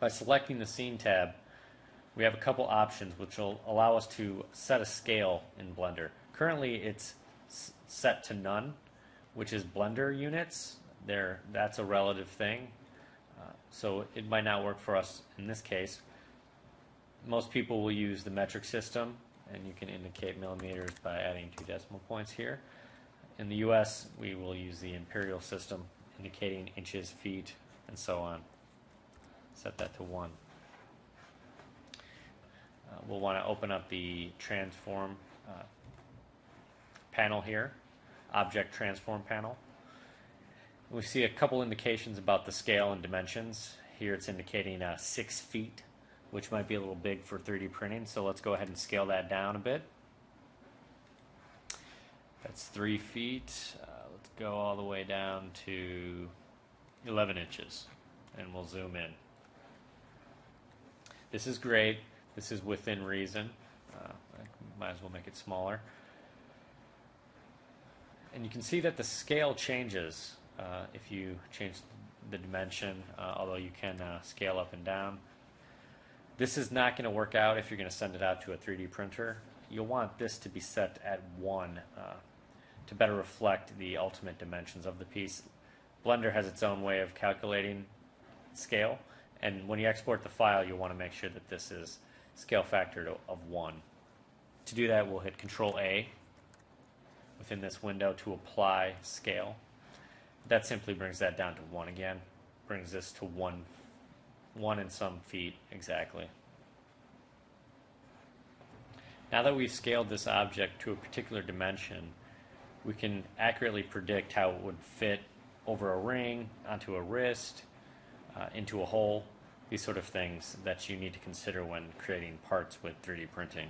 By selecting the Scene tab, we have a couple options which will allow us to set a scale in Blender. Currently, it's set to none, which is Blender units. There, that's a relative thing, uh, so it might not work for us in this case. Most people will use the metric system, and you can indicate millimeters by adding two decimal points here. In the US, we will use the imperial system, indicating inches, feet, and so on. Set that to one. Uh, we'll want to open up the transform uh, panel here, object transform panel. We see a couple indications about the scale and dimensions. Here it's indicating uh, six feet, which might be a little big for 3D printing. So let's go ahead and scale that down a bit. That's three feet. Uh, let's go all the way down to 11 inches, and we'll zoom in. This is great. This is within reason. Uh, I might as well make it smaller. And you can see that the scale changes uh, if you change the dimension, uh, although you can uh, scale up and down. This is not going to work out if you're going to send it out to a 3D printer. You'll want this to be set at 1 uh, to better reflect the ultimate dimensions of the piece. Blender has its own way of calculating scale, and when you export the file, you'll want to make sure that this is scale factor to, of 1. To do that, we'll hit Control A within this window to apply scale. That simply brings that down to 1 again, brings this to 1, 1 and some feet exactly. Now that we've scaled this object to a particular dimension, we can accurately predict how it would fit over a ring, onto a wrist, uh, into a hole, these sort of things that you need to consider when creating parts with 3D printing.